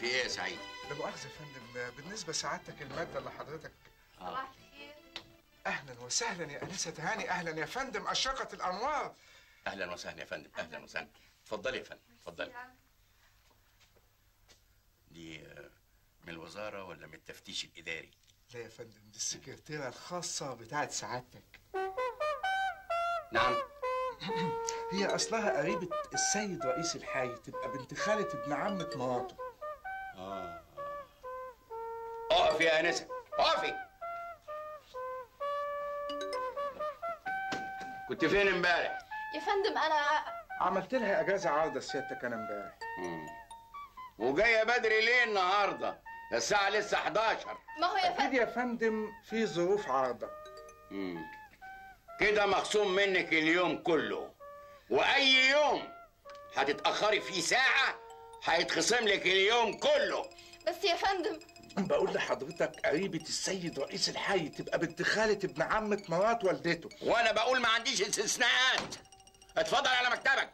في إيه يا سعيد؟ لا مؤاخذة يا فندم بالنسبة سعادتك المادة اللي حضرتك آه. أهلا وسهلا يا أنسة هاني أهلا يا فندم أشرقت الأنوار. أهلا وسهلا يا فندم أهلا وسهلا. اتفضلي يا فندم اتفضلي. دي آه، من الوزارة ولا من التفتيش الإداري؟ لا يا فندم دي السكرتيرة الخاصة بتاعت سعادتك. نعم. هي أصلها قريبة السيد رئيس الحي تبقى بنت خالة ابن عمة مراته. اقفي يا انسه اقفي كنت فين امبارح؟ يا فندم أنا عملت لها إجازة عارضة سيادتك أنا امبارح مم. وجاية بدري ليه النهارده؟ الساعة لسه 11 ما هو يا فندم يا فندم في ظروف عارضة مم. كده مخصوم منك اليوم كله وأي يوم هتتأخري فيه ساعة هيتخصم لك اليوم كله بس يا فندم بقول لحضرتك قريبة السيد رئيس الحي تبقى بنت خالة ابن عمة مرات والدته. وأنا بقول ما عنديش استثناءات. اتفضل على مكتبك.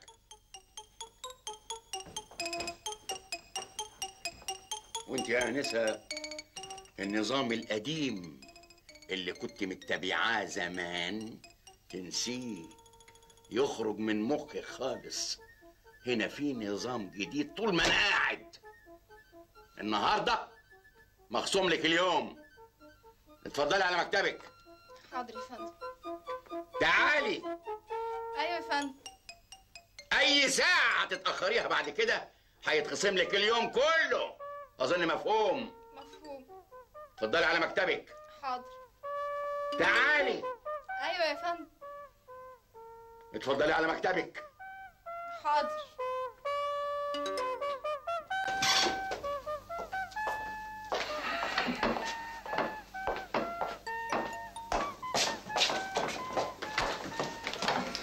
وأنت يا أنسة النظام القديم اللي كنت متبعاه زمان تنسيه. يخرج من مخك خالص. هنا في نظام جديد طول ما أنا قاعد. النهارده مخصوم لك اليوم. اتفضلي على مكتبك. حاضر يا فندم. تعالي. أيوه يا فندم. أي ساعة تتأخريها بعد كده هيتخصم لك اليوم كله. أظن مفهوم. مفهوم. اتفضلي على مكتبك. حاضر. تعالي. أيوه يا فندم. اتفضلي على مكتبك. حاضر.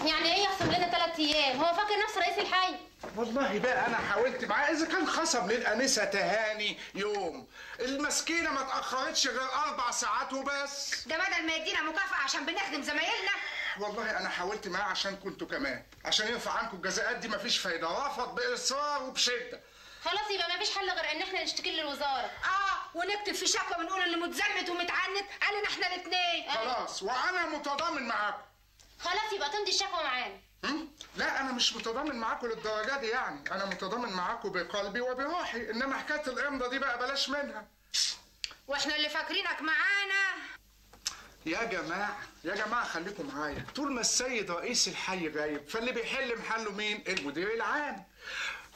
يعني إيه يخصم لنا ثلاث أيام؟ هو فاكر نفسه رئيس الحي؟ والله بقى أنا حاولت معاه اذا كان خصم للانسه تهاني يوم. المسكينة ما اتاخرتش غير أربع ساعات وبس. ده بدل ما يدينا مكافأة عشان بنخدم زمايلنا. والله أنا حاولت معاه عشان كنتوا كمان. عشان يرفع عنكم الجزاءات دي مفيش فايدة. رفض بإصرار وبشدة. خلاص يبقى ما فيش حل غير ان إحنا نشتكي للوزارة. آه ونكتب في شكوى بنقول اللي متزمت ومتعنت. علينا إحنا الاثنين خلاص وأنا متضامن معاكم. خلاص يبقى تمضي الشكوى معانا. هم؟ لا أنا مش متضامن معاكم للدرجة دي يعني. أنا متضامن معاكم بقلبي وبروحي. إنما حكاية الامضه دي بقى بلاش منها. وإحنا اللي فاكرينك معانا. يا جماعة يا جماعة خليكم معايا. طول ما السيد رئيس الحي غايب فاللي بيحل محله مين؟ المدير العام.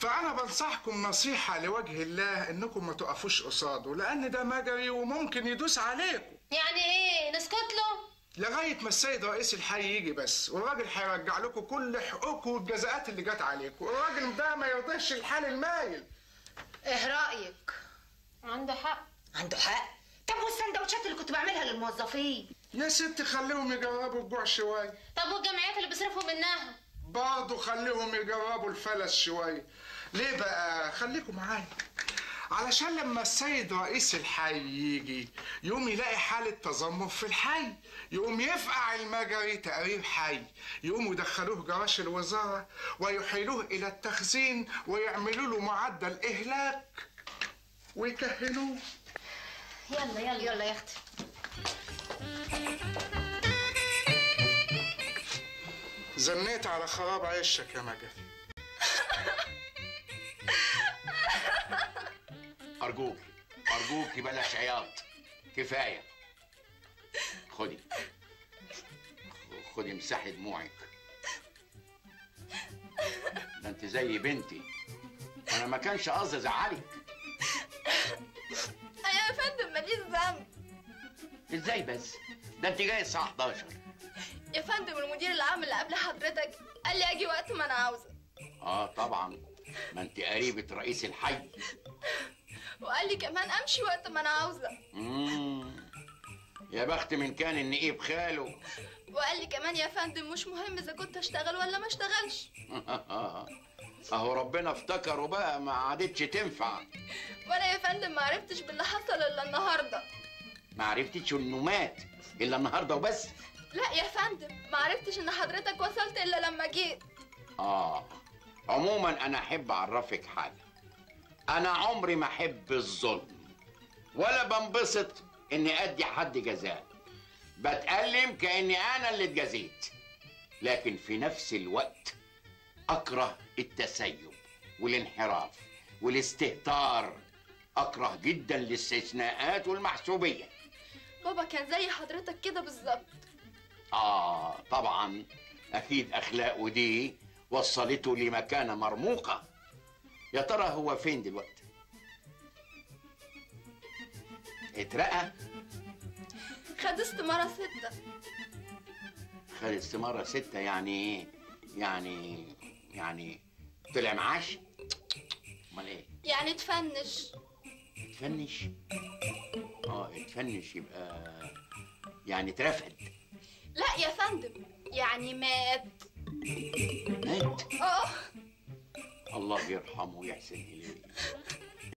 فأنا بنصحكم نصيحة لوجه الله إنكم ما تقفوش قصاده لأن ده مجري وممكن يدوس عليكم. يعني إيه؟ نسكت له؟ لغاية ما السيد رئيس الحي يجي بس والراجل هيرجع لكم كل حقوقكم والجزاءات اللي جت عليكم. الراجل ده ما يرضيش الحال المايل. إيه رأيك؟ عنده حق. عنده حق؟ طب والسندوتشات اللي كنت بعملها للموظفين؟ يا ست خليهم يجربوا الجوع شوية. طب والجمعيات اللي بيصرفوا منها؟ برضه خليهم يجربوا الفلس شوية. ليه بقى؟ خليكم معايا. علشان لما السيد رئيس الحي يجي يقوم يلاقي حالة تذمر في الحي يقوم يفقع المجري تقرير حي يقوموا يدخلوه جراش الوزارة ويحيلوه إلى التخزين ويعملوا له معدل إهلاك ويكهنوه. يلا يلا. يلا يا أختي. زنيت على خراب عيشك يا مجدي أرجوك أرجوك بلاش عياط. كفاية. خدي. خدي امسحي دموعك. ده انت زي بنتي. أنا ما كانش قصدي أزعلك. يا فندم ماليش ذنب. إزاي بس؟ ده انت جاي الساعة 11 يا فندم المدير العام اللي قبل حضرتك قال لي أجي وقت ما أنا عاوزة. آه طبعا. ما انت قريبة رئيس الحي. وقال لي كمان أمشي وقت ما أنا عاوزة. يا بخت من كان النقيب خاله. وقال لي كمان يا فندم مش مهم إذا كنت أشتغل ولا ما أشتغلش. أهو ربنا افتكره بقى ما عادتش تنفع. وأنا يا فندم ما عرفتش باللي حصل إلا النهارده. ما عرفتش إنه مات إلا النهارده وبس؟ لا يا فندم ما عرفتش إن حضرتك وصلت إلا لما جيت. آه عموما أنا أحب أعرفك حاجة. أنا عمري ما احب الظلم ولا بنبسط اني ادي حد جزاء. بتألم كأني أنا اللي اتجزيت لكن في نفس الوقت اكره التسيب والانحراف والاستهتار. اكره جدا الاستثناءات والمحسوبية. بابا كان زي حضرتك كده بالظبط. آه طبعا أكيد أخلاقه دي وصلته لمكانة مرموقة. يا ترى هو فين دلوقتي؟ اترقى؟ خد استمارة ستة. خد استمارة ستة يعني إيه؟ يعني يعني طلع معاش؟ امال إيه؟ يعني تفنش اتفنش؟ آه اتفنش يبقى يعني اترفد. لا يا فندم يعني مات. مات؟ آه. الله يرحمه ويحسن إليه.